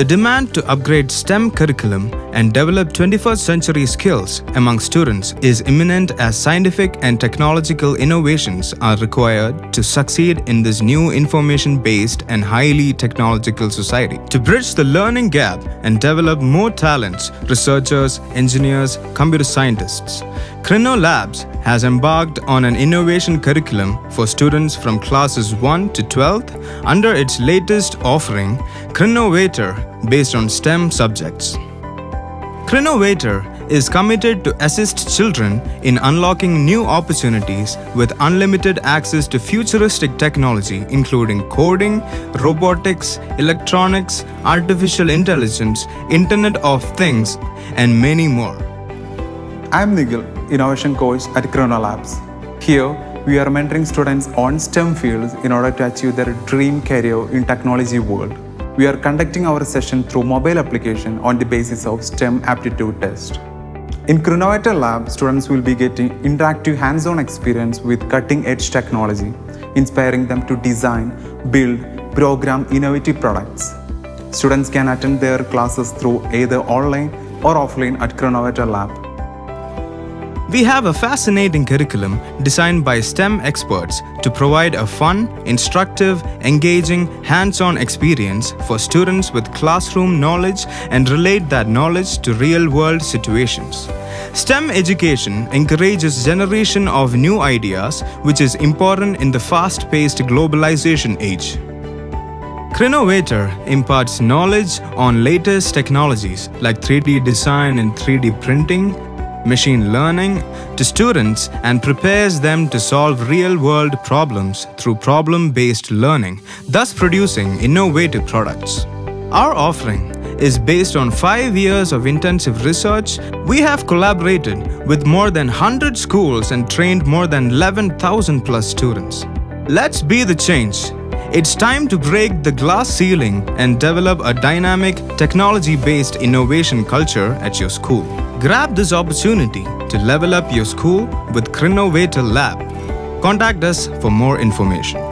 The demand to upgrade STEM curriculum and develop 21st century skills among students is imminent as scientific and technological innovations are required to succeed in this new information based and highly technological society. To bridge the learning gap and develop more talents, researchers, engineers, computer scientists, Crinnolabs has embarked on an innovation curriculum for students from classes 1 to 12th under its latest offering, Crinnovator, based on STEM subjects. Crinnovator is committed to assist children in unlocking new opportunities with unlimited access to futuristic technology including coding, robotics, electronics, artificial intelligence, Internet of Things, and many more. I'm Nigel, Innovation Coach at Crinnolabs. Here, we are mentoring students on STEM fields in order to achieve their dream career in technology world. We are conducting our session through mobile application on the basis of STEM aptitude test. In Crinnovator Lab, students will be getting interactive hands-on experience with cutting-edge technology, inspiring them to design, build, program innovative products. Students can attend their classes through either online or offline at Crinnovator Lab. We have a fascinating curriculum designed by STEM experts to provide a fun, instructive, engaging, hands on experience for students with classroom knowledge and relate that knowledge to real world situations. STEM education encourages generation of new ideas, which is important in the fast paced globalization age. Crinnovator imparts knowledge on latest technologies like 3D design and 3D printing, machine learning to students and prepares them to solve real world problems through problem based learning, thus producing innovative products. Our offering is based on five years of intensive research. We have collaborated with more than 100 schools and trained more than 11,000 plus students. Let's be the change. It's time to break the glass ceiling and develop a dynamic, technology based innovation culture at your school. Grab this opportunity to level up your school with Crinnovator Lab. Contact us for more information.